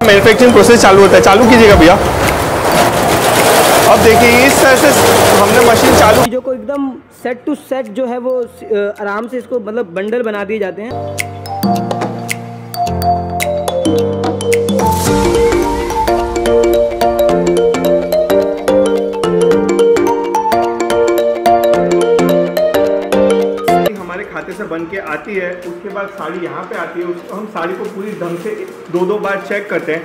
Manufacturing process चालू होता है। चालू कीजिएगा भैया। अब देखिए, इस तरह से हमने मशीन चालू जो को एकदम सेट टू सेट जो है वो आराम से इसको मतलब बंडल बना दिए जाते हैं। से बन के आती है, उसके बाद साड़ी यहाँ पे आती है उसको हम साड़ी को पूरी ढंग से दो दो बार चेक करते हैं।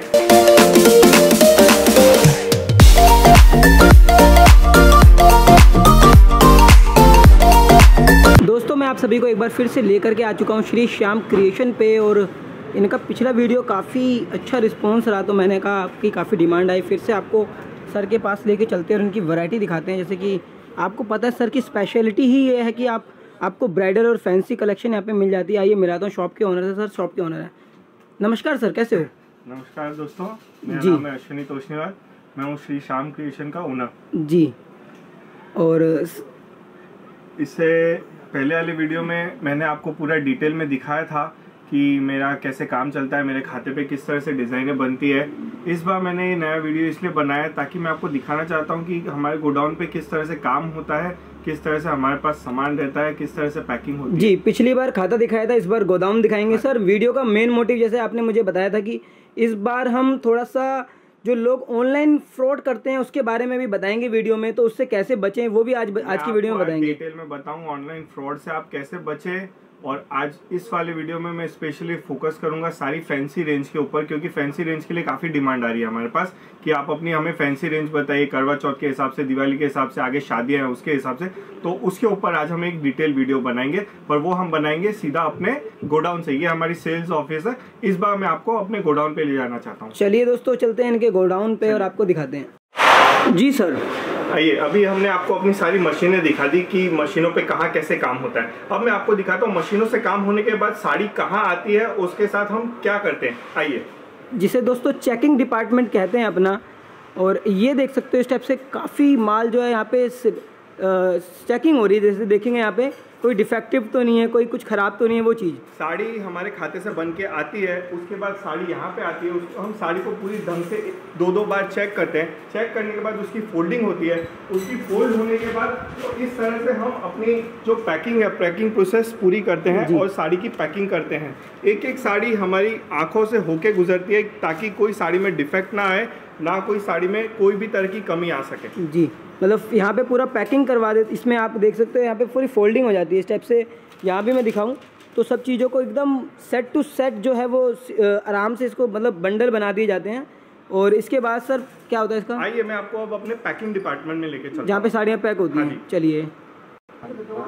दोस्तों, मैं आप सभी को एक बार फिर से लेकर के आ चुका हूँ श्री श्याम क्रिएशन पे और इनका पिछला वीडियो काफ़ी अच्छा रिस्पांस रहा तो मैंने कहा आपकी काफ़ी डिमांड आई। फिर से आपको सर के पास लेके चलते हैं और उनकी वैरायटी दिखाते हैं। जैसे कि आपको पता है सर की स्पेशलिटी ही ये है कि आप आपको ब्राइडल और फैंसी कलेक्शन यहाँ पे मिल जाती है। आइए मिलाता हूँ। शॉप के ओनर है सर शॉप के ओनर है। नमस्कार सर कैसे हो? नमस्कार दोस्तों मेरा जी। मैं है अश्विनी तोशनीवाल मैं हूँ श्री श्याम क्रिएशन का ओनर जी। और इससे पहले वाले वीडियो में मैंने आपको पूरा डिटेल में दिखाया था कि मेरा कैसे काम चलता है मेरे खाते पे किस तरह से डिज़ाइनें बनती है। इस बार मैंने ये नया वीडियो इसलिए बनाया ताकि मैं आपको दिखाना चाहता हूँ कि हमारे गोडाउन पे किस तरह से काम होता है किस तरह से हमारे पास सामान रहता है किस तरह से पैकिंग होती है। जी पिछली बार खाता दिखाया था इस बार गोदाम दिखाएँगे। सर वीडियो का मेन मोटिव जैसे आपने मुझे बताया था कि इस बार हम थोड़ा सा जो लोग ऑनलाइन फ्रॉड करते हैं उसके बारे में भी बताएँगे वीडियो में तो उससे कैसे बचें वो भी आज आज की वीडियो में बताएँगे। डिटेल में बताऊँ ऑनलाइन फ्रॉड से आप कैसे बचे और आज इस वाले वीडियो में मैं स्पेशली फोकस करूँगा सारी फैंसी रेंज के ऊपर क्योंकि फैंसी रेंज के लिए काफ़ी डिमांड आ रही है हमारे पास कि आप अपनी हमें फैंसी रेंज बताइए करवा चौथ के हिसाब से दिवाली के हिसाब से आगे शादियाँ हैं उसके हिसाब से। तो उसके ऊपर आज हम एक डिटेल वीडियो बनाएँगे पर वो हम बनाएँगे सीधा अपने गोडाउन से। ये हमारी सेल्स ऑफ़िस है। इस बार मैं आपको अपने गोडाउन पे ले जाना चाहता हूँ। चलिए दोस्तों चलते हैं इनके गोडाउन पे और आपको दिखाते हैं। जी सर आइए अभी हमने आपको अपनी सारी मशीनें दिखा दी कि मशीनों पे कहाँ कैसे काम होता है। अब मैं आपको दिखाता हूँ, मशीनों से काम होने के बाद साड़ी कहाँ आती है, उसके साथ हम क्या करते हैं। आइए। जिसे दोस्तों चेकिंग डिपार्टमेंट कहते हैं अपना, और ये देख सकते हो इस टाइप से काफ़ी माल जो है यहाँ पे चेकिंग हो रही है, जैसे देखेंगे यहाँ पे कोई डिफेक्टिव तो नहीं है कोई कुछ ख़राब तो नहीं है वो चीज़। साड़ी हमारे खाते से बन के आती है उसके बाद साड़ी यहाँ पे आती है उसको हम साड़ी को पूरी ढंग से दो दो बार चेक करते हैं। चेक करने के बाद उसकी फोल्डिंग होती है। उसकी फोल्ड होने के बाद तो इस तरह से हम अपनी जो पैकिंग है पैकिंग प्रोसेस पूरी करते हैं और साड़ी की पैकिंग करते हैं। एक एक साड़ी हमारी आँखों से होके गुजरती है ताकि कोई साड़ी में डिफेक्ट ना आए। ना कोई साड़ी में कोई भी तरह की कमी आ सके। जी मतलब यहाँ पे पूरा पैकिंग करवा दे इसमें आप देख सकते हो यहाँ पे पूरी फोल्डिंग हो जाती है। इस टाइप से यहाँ भी मैं दिखाऊँ तो सब चीज़ों को एकदम सेट टू सेट जो है वो आराम से इसको मतलब बंडल बना दिए जाते हैं। और इसके बाद सर क्या होता है इसका? आइए मैं आपको अब अपने पैकिंग डिपार्टमेंट में लेके चलता जहाँ पे साड़ियाँ पैक होती हाँ। हैं चलिए।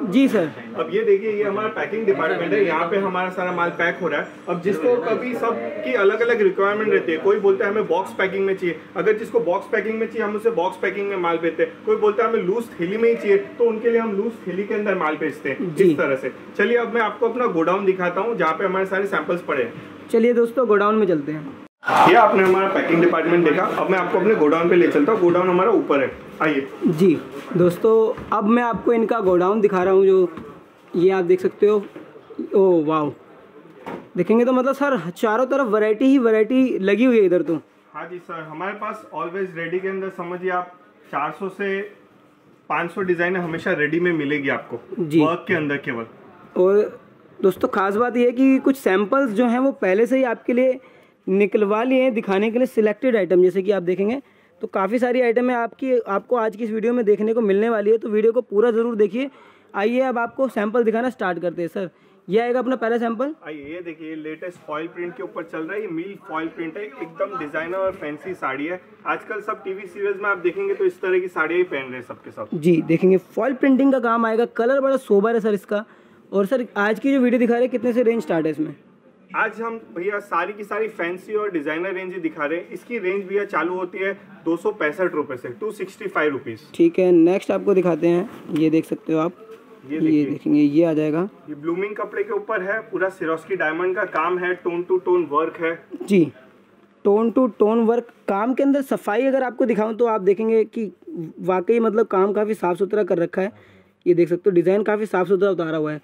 जी सर अब ये देखिए ये हमारा पैकिंग डिपार्टमेंट है। यहाँ पे हमारा सारा माल पैक हो रहा है। अब जिसको कभी सब की अलग अलग रिक्वायरमेंट रहती है कोई बोलता है हमें बॉक्स पैकिंग में चाहिए। अगर जिसको बॉक्स पैकिंग में चाहिए हम उसे बॉक्स पैकिंग में माल भेजते हैं। कोई बोलता है हमें लूज थैली में ही चाहिए तो उनके लिए हम लूज थैली के अंदर माल भेजते हैं। जी। इस तरह से। चलिए अब मैं आपको अपना गोडाउन दिखाता हूँ जहाँ पे हमारे सारे सैंपल्स पड़े हैं। चलिए दोस्तों गोडाउन में चलते हैं। ये आपने हमारा पैकिंग डिपार्टमेंट देखा। अब मैं आपको अपने गोडाउन पे ले चलता हूँ। गोडाउन हमारा ऊपर है। आइए। जी दोस्तों अब मैं आपको इनका गोडाउन दिखा रहा हूँ जो ये आप देख सकते हो। ओ वाह देखेंगे तो मतलब सर चारों तरफ़ वैरायटी ही वैरायटी लगी हुई है इधर तो। हाँ जी सर हमारे पास ऑलवेज रेडी के अंदर समझिए आप 400 से 500 डिज़ाइन हमेशा रेडी में मिलेगी आपको जी। वर्क के अंदर केवल। और दोस्तों खास बात यह है कि कुछ सैंपल्स जो हैं वो पहले से ही आपके लिए निकलवा लिए हैं दिखाने के लिए सिलेक्टेड आइटम जैसे कि आप देखेंगे। तो काफ़ी सारी आइटम है आपकी आपको आज की इस वीडियो में देखने को मिलने वाली है तो वीडियो को पूरा ज़रूर देखिए। आइए अब आपको सैंपल दिखाना स्टार्ट करते हैं सर ये आएगा अपना पहला सैंपल आइए ये देखिए लेटेस्ट फॉइल प्रिंट के ऊपर चल रहा है ये मिल फॉइल प्रिंट है एकदम डिज़ाइनर और फैंसी साड़ी है। आजकल सब टीवी सीरियल्स में आप देखेंगे तो इस तरह की साड़ियाँ ही पहन रहे हैं सबके सब। जी देखेंगे फॉल प्रिंटिंग का काम आएगा कलर बड़ा सोबर है सर इसका। और सर आज की जो वीडियो दिखा रहे हैं कितने से रेंज स्टार्ट है इसमें? आज हम भैया सारी की सारी फैंसी और डिज़ाइनर रेंज दिखा रहे हैं। इसकी रेंज भैया चालू होती है दो सौ पैंसठ रुपए से टू सिक्सटी फाइव रुपीज़ ठीक है नेक्स्ट आपको दिखाते हैं। ये देख सकते हो आप। ये ये देखेंगे ये आ जाएगा। ये ब्लूमिंग कपड़े के ऊपर है पूरा सिरोस्की डायमंड का काम है टोन टू टोन वर्क है। जी टोन टू टोन वर्क काम के अंदर सफ़ाई अगर आपको दिखाऊँ तो आप देखेंगे कि वाकई मतलब काम काफ़ी साफ़ सुथरा कर रखा है। ये देख सकते हो डिज़ाइन काफ़ी साफ़ सुथरा उतारा हुआ है।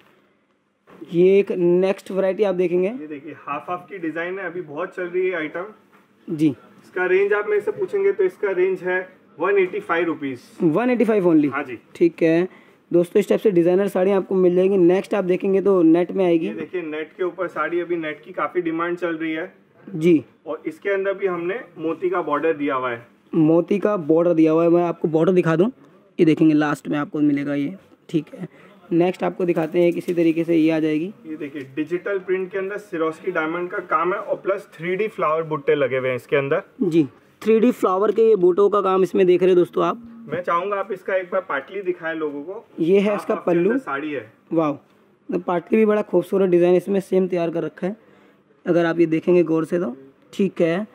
ये एक नेक्स्ट वैरायटी आप देखेंगे। ये देखिए हाफ़ हाफ़ की डिज़ाइन है अभी बहुत चल रही है आइटम जी। इसका रेंज आप मेरे से पूछेंगे तो इसका रेंज है one eighty five rupees one eighty five only हाँ जी। ठीक है। दोस्तों इस टाइप से डिज़ाइनर साड़ी आपको मिल जाएगी। नेक्स्ट आप देखेंगे तो नेट में आएगी। देखिए नेट के ऊपर साड़ी अभी नेट की काफ़ी डिमांड चल रही है। जी। और इसके अंदर भी हमने मोती का बॉर्डर दिया हुआ है। मोती का बॉर्डर दिया हुआ है। मैं आपको बॉर्डर दिखा दूँ। ये देखेंगे लास्ट में आपको मिलेगा ये। ठीक है। नेक्स्ट आपको दिखाते हैं किसी तरीके से ये आ जाएगी। ये देखिए डिजिटल प्रिंट के अंदर सिरोस्की डायमंड का काम है और प्लस थ्री फ्लावर बुट्टे लगे हुए हैं इसके अंदर। जी थ्री फ्लावर के ये बूटों का काम इसमें देख रहे हो दोस्तों आप। मैं चाहूँगा आप इसका एक बार पाटली दिखाएँ लोगों को। ये है इसका पल्लू। साड़ी है। वाह तो पार्टली भी बड़ा खूबसूरत डिज़ाइन इसमें सेम तैयार कर रखा है। अगर आप ये देखेंगे गौर से तो ठीक है।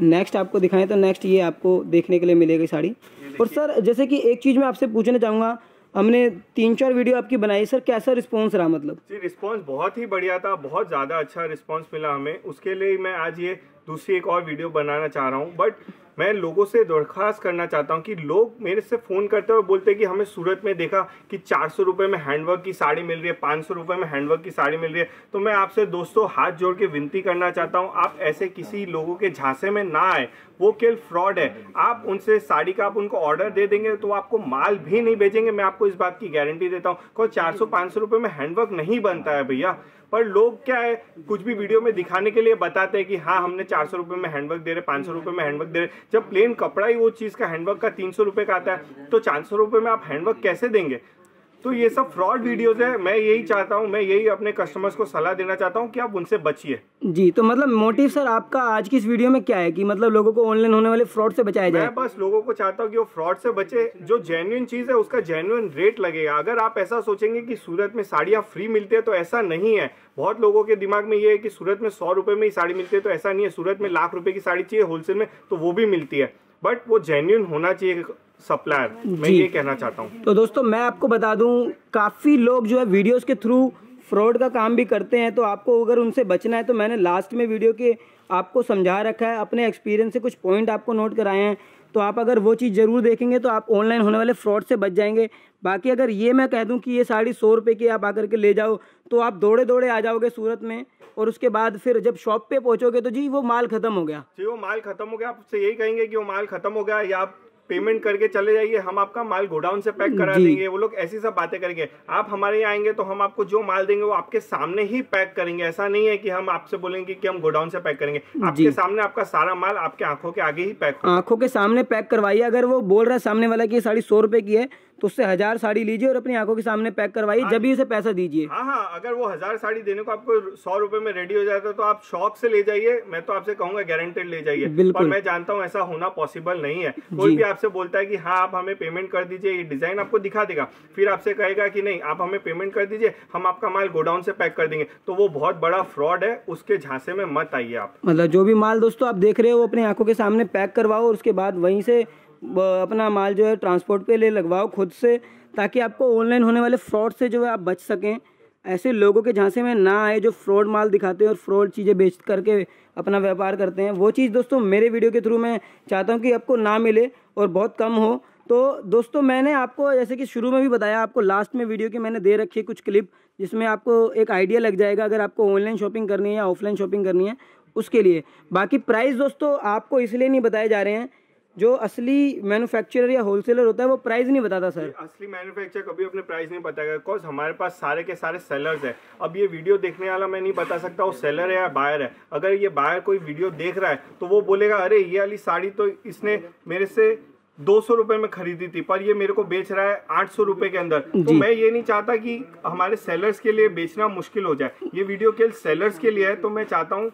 नेक्स्ट आपको दिखाएँ तो नेक्स्ट ये आपको देखने के लिए मिलेगी साड़ी। और सर जैसे कि एक चीज़ मैं आपसे पूछना चाहूँगा हमने तीन चार वीडियो आपकी बनाई। सर, कैसा रिस्पांस रहा मतलब? जी रिस्पांस बहुत ही बढ़िया था। बहुत ज़्यादा अच्छा रिस्पांस मिला हमें। उसके लिए मैं आज ये दूसरी एक और वीडियो बनाना चाह रहा हूँ बट मैं लोगों से दरख्वास्त करना चाहता हूँ कि लोग मेरे से फ़ोन करते हैं और बोलते हैं कि हमें सूरत में देखा कि चार सौ रुपये में हैंडवर्क की साड़ी मिल रही है, पाँच सौ रुपये में हैंडवर्क की साड़ी मिल रही है। तो मैं आपसे दोस्तों हाथ जोड़ के विनती करना चाहता हूँ, आप ऐसे किसी लोगों के झांसे में ना आए, वो केवल फ्रॉड है। आप उनसे साड़ी का आप उनको ऑर्डर दे देंगे तो आपको माल भी नहीं भेजेंगे, मैं आपको इस बात की गारंटी देता हूँ। कोई चार सौ, पाँच सौ रुपये में हैंडवर्क नहीं बनता है भैया। पर लोग क्या है, कुछ भी वीडियो में दिखाने के लिए बताते हैं कि हाँ हमने चार सौ रुपये में हैंडवर्क दे रहे, पाँच सौ रुपये में हैंडवर्क दे रहे। जब प्लेन कपड़ा ही वो चीज़ का हैंडवर्क का तीन सौ रुपये का आता है तो चार सौ रुपये में आप हैंडवर्क कैसे देंगे? तो ये सब फ्रॉड वीडियोस है। मैं यही चाहता हूँ मैं यही अपने कस्टमर्स को सलाह देना चाहता हूँ कि आप उनसे बचिए। जी तो मतलब मोटिव सर आपका आज की इस वीडियो में क्या है कि मतलब लोगों को ऑनलाइन होने वाले फ्रॉड से बचाया जाए? मैं बस लोगों को चाहता हूँ कि वो फ्रॉड से बचे। जो जेन्युइन चीज़ है उसका जेन्युइन रेट लगेगा अगर आप ऐसा सोचेंगे कि सूरत में साड़ियाँ फ्री मिलती है तो ऐसा नहीं है। बहुत लोगों के दिमाग में ये है कि सूरत में सौ रुपए में ही साड़ी मिलती है तो ऐसा नहीं है। सूरत में लाख रुपए की साड़ी चाहिए होलसेल में तो वो भी मिलती है। बट वो जेन्यून होना चाहिए। सप्लायर। मैं ये कहना चाहता हूँ। तो दोस्तों मैं आपको बता दूँ काफ़ी लोग जो है वीडियोस के थ्रू फ्रॉड का काम भी करते हैं तो आपको अगर उनसे बचना है तो मैंने लास्ट में वीडियो के आपको समझा रखा है अपने एक्सपीरियंस से कुछ पॉइंट आपको नोट कराए हैं तो आप अगर वो चीज़ ज़रूर देखेंगे तो आप ऑनलाइन होने वाले फ्रॉड से बच जाएँगे। बाकी अगर ये मैं कह दूँ कि ये साड़ी सौ रुपये की आप आकर के ले जाओ तो आप दौड़े दौड़े आ जाओगे सूरत में और उसके बाद फिर जब शॉप पे पहुंचोगे तो जी वो माल ख़त्म हो गया। जी वो माल खत्म हो गया। आपसे यही कहेंगे कि वो माल खत्म हो गया या आप पेमेंट करके चले जाइए हम आपका माल गोडाउन से पैक करा देंगे वो लोग ऐसी सब बातें करेंगे। आप हमारे यहाँ आएँगे तो हम आपको जो माल देंगे वो आपके सामने ही पैक करेंगे। ऐसा नहीं है कि हम आपसे बोलेंगे कि हम गोडाउन से पैक करेंगे। आपके सामने आपका सारा माल आपके आँखों के आगे ही पैक आँखों के सामने पैक करवाइए। अगर वो बोल रहा है सामने वाला की साड़ी सौ रुपए की है तो उससे हज़ार साड़ी लीजिए और अपनी आँखों के सामने पैक करवाइए जब भी उसे पैसा दीजिए। हाँ हाँ अगर वो हज़ार साड़ी देने को आपको सौ रुपए में रेडी हो जाता है तो आप शॉप से ले जाइए। मैं तो आपसे कहूँगा गारंटेड ले जाइए। बिल्कुल। पर मैं जानता हूँ ऐसा होना पॉसिबल नहीं है। कोई भी आपसे बोलता है कि हाँ आप हमें पेमेंट कर दीजिए ये डिज़ाइन आपको दिखा देगा। फिर आपसे कहेगा कि नहीं आप हमें पेमेंट कर दीजिए हम आपका माल गोडाउन से पैक कर देंगे। तो वो बहुत बड़ा फ्रॉड है उसके झांसे में मत आइए आप। मतलब जो भी माल दोस्तों आप देख रहे हो अपनी आँखों के सामने पैक करवाओ और उसके बाद वहीं से अपना माल जो है ट्रांसपोर्ट पे ले लगवाओ खुद से, ताकि आपको ऑनलाइन होने वाले फ्रॉड से जो है आप बच सकें। ऐसे लोगों के झांसे में ना आए जो फ्रॉड माल दिखाते हैं और फ्रॉड चीज़ें बेच करके अपना व्यापार करते हैं। वो चीज़ दोस्तों मेरे वीडियो के थ्रू मैं चाहता हूँ कि आपको ना मिले और बहुत कम हो। तो दोस्तों मैंने आपको, जैसे कि शुरू में भी बताया, आपको लास्ट में वीडियो की मैंने दे रखी है कुछ क्लिप जिसमें आपको एक आइडिया लग जाएगा अगर आपको ऑनलाइन शॉपिंग करनी है या ऑफलाइन शॉपिंग करनी है उसके लिए। बाकी प्राइस दोस्तों आपको इसलिए नहीं बताए जा रहे हैं जो असली मैन्युफैक्चरर या होलसेलर होता है, वो प्राइस नहीं बताता सर असली मैन्युफैक्चरर कभी अपने प्राइस नहीं बताएगा। बिकॉज़ हमारे पास सारे के सारे सेलर्स है। अब ये वीडियो देखने वाला मैं नहीं बता सकता, वो सेलर है या बायर है। अगर ये बायर कोई वीडियो देख रहा है तो वो बोलेगा, अरे, ये वाली साड़ी तो इसने मेरे से दो सौ रुपए में खरीदी थी पर ये मेरे को बेच रहा है आठ सौ रुपए के अंदर। तो मैं ये नहीं चाहता कि हमारे सेलर्स के लिए बेचना मुश्किल हो जाए। ये वीडियो केवल सेलर्स के लिए है तो मैं चाहता हूँ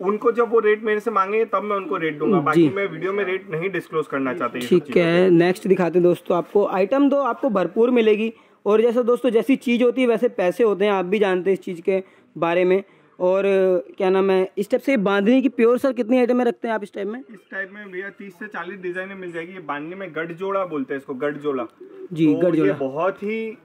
उनको जब वो रेट मेरे से मांगे तब मैं उनको रेट दूँगा। बाकी मैं वीडियो में रेट नहीं डिस्क्लोज करना चाहता ठीक है नेक्स्ट दिखाते हैं दोस्तों आपको। आइटम दो आपको भरपूर मिलेगी। और जैसे दोस्तों जैसी चीज़ होती है वैसे पैसे होते हैं आप भी जानते हैं इस चीज़ के बारे में। और क्या नाम है इस टाइप से बांधने की प्योर सर कितनी आइटमें रखते हैं आप इस टाइप में? इस टाइप में भैया तीस से चालीस डिजाइने मिल जाएगी। ये बांधने में गठजोड़ा बोलते हैं इसको गठजोड़ा। जी तो गढ़ जोड़ा बहुत ही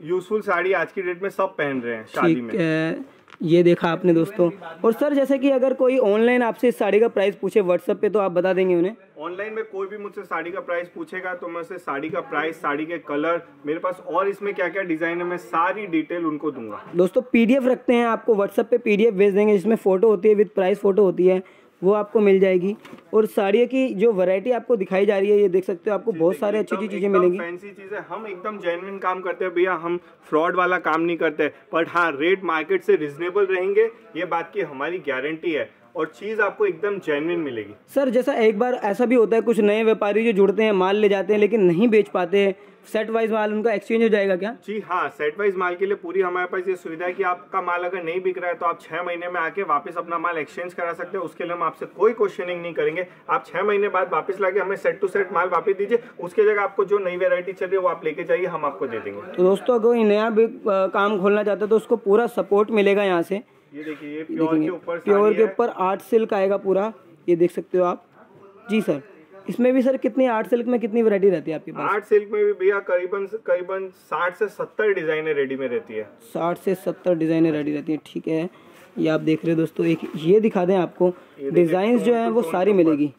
यूजफुल साड़ी आज की डेट में सब पहन रहे हैं शादी में। है। ये देखा आपने दोस्तों। और सर जैसे कि अगर कोई ऑनलाइन आपसे इस साड़ी का प्राइस पूछे व्हाट्सएप पे तो आप बता देंगे उन्हें। ऑनलाइन में कोई भी मुझसे साड़ी का प्राइस पूछेगा तो मैं उसे साड़ी का प्राइस साड़ी के कलर मेरे पास और इसमें क्या क्या डिज़ाइन है मैं सारी डिटेल उनको दूँगा। दोस्तों पीडीएफ रखते हैं आपको व्हाट्सएप पे पीडीएफ भेज देंगे जिसमें फ़ोटो होती है विद प्राइस फ़ोटो होती है। वो आपको मिल जाएगी। और साड़ियों की जो वैरायटी आपको दिखाई जा रही है ये देख सकते हो आपको बहुत सारे अच्छी अच्छी चीज़ें मिलेंगी। फैंसी चीज़ें हम एकदम जेनुइन काम करते हैं भैया हम फ्रॉड वाला काम नहीं करते। बट हाँ रेट मार्केट से रिजनेबल रहेंगे ये बात की हमारी गारंटी है। और चीज़ आपको एकदम जेन्युइन मिलेगी। सर जैसा एक बार ऐसा भी होता है कुछ नए व्यापारी जो जुड़ते हैं माल ले जाते हैं लेकिन नहीं बेच पाते हैं। सेट वाइज माल उनका एक्सचेंज हो जाएगा क्या? जी हाँ सेट वाइज माल के लिए पूरी हमारे पास ये सुविधा है कि आपका माल अगर नहीं बिक रहा है तो आप छह महीने में आके वापस अपना माल एक्सचेंज करा सकते हैं। उसके लिए हम आपसे कोई क्वेश्चनिंग नहीं करेंगे। आप छह महीने बाद वापस लाके हमें सेट टू सेट माल वापस दीजिए। उसके जगह आपको जो नई वेरायटी चल रही है वो आप लेके जाइए हम आपको दे देंगे। तो दोस्तों अगर नया भी काम खोलना चाहते हैं तो उसको पूरा सपोर्ट मिलेगा यहाँ से। ये देखिए प्योर के ऊपर प्योर के ऊपर आर्ट सिल्क आएगा पूरा ये देख सकते हो आप। जी सर इसमें भी सर कितनी आर्ट सिल्क में कितनी वैरायटी रहती है आपके पास? आर्ट सिल्क में भी भैया करीबन करीबन साठ से सत्तर डिजाइने रेडी में रहती है। साठ से सत्तर डिजाइने रेडी रहती है ठीक है। ये आप देख रहे हो दोस्तों एक ये दिखा दें आपको डिज़ाइन जो है वो सारी मिलेगी।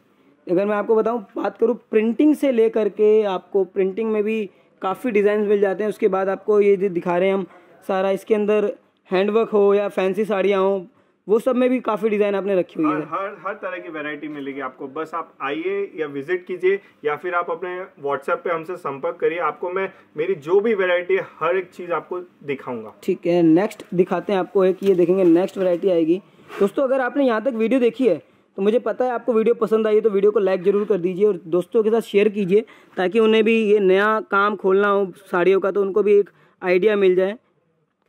अगर मैं आपको बताऊँ बात करूँ प्रिंटिंग से लेकर के आपको प्रिंटिंग में भी काफ़ी डिज़ाइन मिल जाते हैं। उसके बाद आपको ये दिखा रहे हैं हम सारा इसके अंदर हैंडवर्क हो या फैंसी साड़ियाँ हो वो सब में भी काफ़ी डिज़ाइन आपने रखी हुई है। हर हर तरह की वैरायटी मिलेगी आपको। बस आप आइए या विज़िट कीजिए या फिर आप अपने व्हाट्सएप पे हमसे संपर्क करिए। आपको मैं मेरी जो भी वैरायटी है हर एक चीज़ आपको दिखाऊँगा। ठीक है नेक्स्ट दिखाते हैं आपको एक ये देखेंगे नेक्स्ट वैरायटी आएगी। दोस्तों अगर आपने यहाँ तक वीडियो देखी है तो मुझे पता है आपको वीडियो पसंद आई है तो वीडियो को लाइक ज़रूर कर दीजिए और दोस्तों के साथ शेयर कीजिए ताकि उन्हें भी ये नया काम खोलना हो साड़ियों का तो उनको भी एक आइडिया मिल जाए।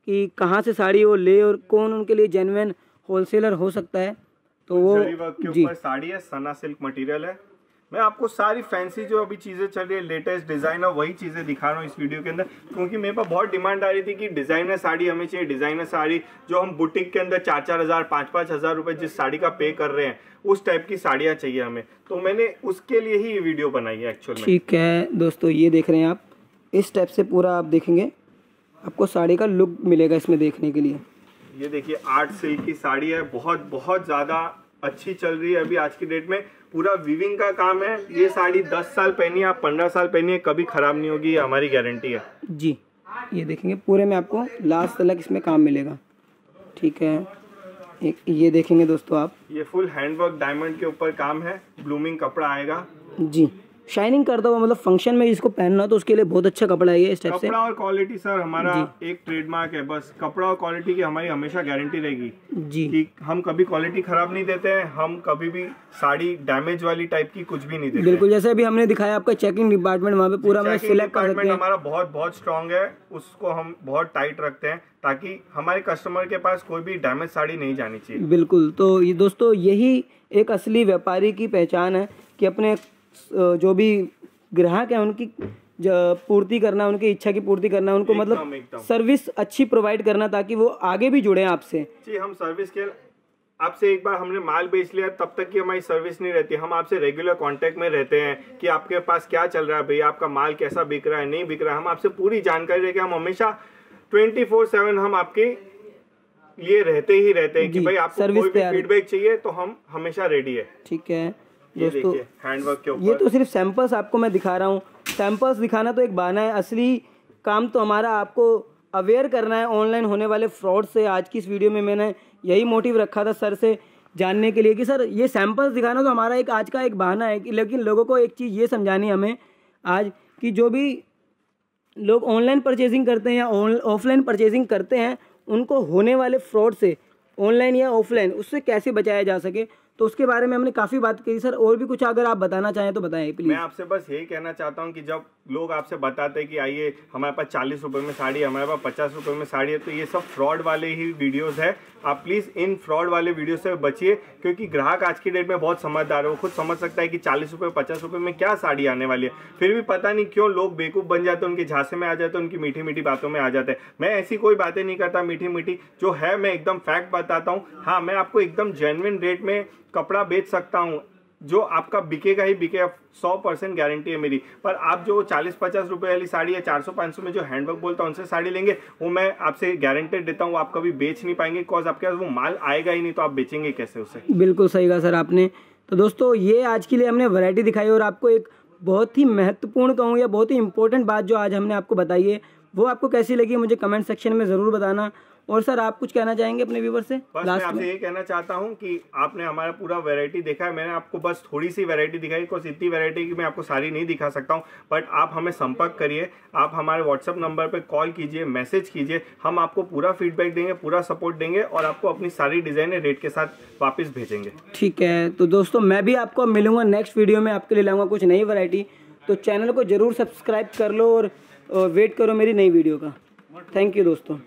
कि कहाँ से साड़ी वो ले और कौन उनके लिए जेनवन होलसेलर हो सकता है? तो वो के ऊपर साड़ी है सना सिल्क मटेरियल है। मैं आपको सारी फैंसी जो अभी चीज़ें चल रही है लेटेस्ट डिज़ाइनर वही चीज़ें दिखा रहा हूँ इस वीडियो के अंदर। क्योंकि मेरे पास बहुत डिमांड आ रही थी कि डिज़ाइनर साड़ी हमें चाहिए डिज़ाइनर साड़ी जो हम बुटीक के अंदर चार चार हज़ार पाँच पाँच हज़ार रुपए जिस साड़ी का पे कर रहे हैं उस टाइप की साड़ियाँ चाहिए हमें। तो मैंने उसके लिए ही ये वीडियो बनाई है एक्चुअली ठीक है दोस्तों ये देख रहे हैं आप। इस टाइप से पूरा आप देखेंगे। आपको साड़ी का लुक मिलेगा इसमें देखने के लिए। ये देखिए आर्ट सिल्क की साड़ी है। बहुत बहुत ज़्यादा अच्छी चल रही है अभी आज की डेट में। पूरा विविंग का काम है। ये साड़ी 10 साल पहनी है आप 15 साल पहनी है कभी खराब नहीं होगी ये हमारी गारंटी है। जी ये देखेंगे पूरे में आपको लास्ट तक इसमें काम मिलेगा। ठीक है एक ये देखेंगे दोस्तों आप। ये फुल हैंडवर्क डायमंड के ऊपर काम है। ब्लूमिंग कपड़ा आएगा। जी। शाइनिंग करता हुआ मतलब फ़ंक्शन में इसको पहनना तो उसके लिए बहुत अच्छा कपड़ा है इस टाइप से। कपड़ा और क्वालिटी सर हमारा एक ट्रेडमार्क है बस। कपड़ा और क्वालिटी की हमारी हमेशा गारंटी रहेगी जी। कि हम कभी क्वालिटी खराब नहीं देते हैं हम कभी भी साड़ी डैमेज वाली टाइप की कुछ भी नहीं देते बिल्कुल जैसे अभी हमने दिखाया आपका चेकिंग डिपार्टमेंट वहाँ पे पूरा मैं सिलेक्ट कर सकते हैं। हमारा बहुत बहुत स्ट्रॉन्ग है उसको हम बहुत टाइट रखते हैं ताकि हमारे कस्टमर के पास कोई भी डैमेज साड़ी नहीं जानी चाहिए। बिल्कुल तो ये दोस्तों यही एक असली व्यापारी की पहचान है कि अपने जो भी ग्राहक है उनकी पूर्ति करना उनकी इच्छा की पूर्ति करना उनको मतलब सर्विस अच्छी प्रोवाइड करना ताकि वो आगे भी जुड़े आपसे। जी हम सर्विस के आपसे एक बार हमने माल बेच लिया तब तक की हमारी सर्विस नहीं रहती। हम आपसे रेगुलर कांटेक्ट में रहते हैं कि आपके पास क्या चल रहा है भैया आपका माल कैसा बिक रहा है नहीं बिक रहा है। हम आपसे पूरी जानकारी रहे हम हमेशा ट्वेंटी फोर सेवन हम आपके लिए रहते ही रहते हैं कि भाई आपको कोई भी फीडबैक चाहिए तो हम हमेशा रेडी है। ठीक है। दोस्तों हैंडवर्क के ऊपर ये तो सिर्फ़ सैंपल्स आपको मैं दिखा रहा हूँ। सैंपल्स दिखाना तो एक बहाना है। असली काम तो हमारा आपको अवेयर करना है। ऑनलाइन होने वाले फ्रॉड से आज की इस वीडियो में मैंने यही मोटिव रखा था सर से जानने के लिए कि सर ये सैंपल्स दिखाना तो हमारा एक आज का एक बहाना है कि लेकिन लोगों को एक चीज़ ये समझानी हमें आज कि जो भी लोग ऑनलाइन परचेजिंग करते हैं या ऑफलाइन परचेजिंग करते हैं उनको होने वाले फ्रॉड से ऑनलाइन या ऑफलाइन उससे कैसे बचाया जा सके? तो उसके बारे में हमने काफ़ी बात की सर, और भी कुछ अगर आप बताना चाहें तो बताएँ प्लीज़ मैं आपसे बस यही कहना चाहता हूँ कि जब लोग आपसे बताते हैं कि आइए, हमारे पास चालीस रुपए में साड़ी है, हमारे पास पचास रुपए में साड़ी है तो ये सब फ्रॉड वाले ही वीडियोस है। आप प्लीज़ इन फ्रॉड वाले वीडियो से बचिए, क्योंकि ग्राहक आज की डेट में बहुत समझदार है। वो खुद समझ सकता है कि चालीस रुपए, पचास रुपए में क्या साड़ी आने वाली है। फिर भी पता नहीं क्यों लोग बेकूफ बन जाते हैं, उनके झांसे में आ जाते हैं, उनकी मीठी मीठी बातों में आ जाते हैं। मैं ऐसी कोई बातें नहीं करता मीठी मीठी जो है, मैं एकदम फैक्ट बताता हूँ। हाँ मैं आपको एकदम जेनविन रेट में कपड़ा बेच सकता हूँ, जो आपका बिकेगा ही बिकेगा, सौ परसेंट गारंटी है मेरी। पर आप जो चालीस पचास रुपए वाली साड़ी है चार सौ पाँच सौ में जो हैंडवर्क बोलता हूँ, उनसे साड़ी लेंगे, वो मैं आपसे गारंटेड देता हूँ आप कभी बेच नहीं पाएँगे बिकॉज़ आपके पास वो माल आएगा ही नहीं तो आप बेचेंगे कैसे उसे? बिल्कुल सही कहा सर आपने। तो दोस्तों, ये आज के लिए हमने वैरायटी दिखाई और आपको एक बहुत ही महत्वपूर्ण कहूँ या बहुत ही इंपॉर्टेंट बात जो आज हमने आपको बताई है, वो आपको कैसी लगी, मुझे कमेंट सेक्शन में ज़रूर बताना। और सर आप कुछ कहना चाहेंगे अपने व्यूवर से? बस मैं आपसे ये कहना चाहता हूँ कि आपने हमारा पूरा वैरायटी देखा है। मैंने आपको बस थोड़ी सी वैरायटी दिखाई बिकॉज़ इतनी वैरायटी की मैं आपको सारी नहीं दिखा सकता हूँ। बट आप हमें संपर्क करिए आप हमारे व्हाट्सअप नंबर पर कॉल कीजिए मैसेज कीजिए हम आपको पूरा फीडबैक देंगे पूरा सपोर्ट देंगे और आपको अपनी सारी डिजाइने रेट के साथ वापस भेजेंगे। ठीक है तो दोस्तों मैं भी आपको मिलूँगा नेक्स्ट वीडियो में आपके लिए लाऊँगा कुछ नई वैरायटी तो चैनल को ज़रूर सब्सक्राइब कर लो और वेट करो मेरी नई वीडियो का। थैंक यू दोस्तों।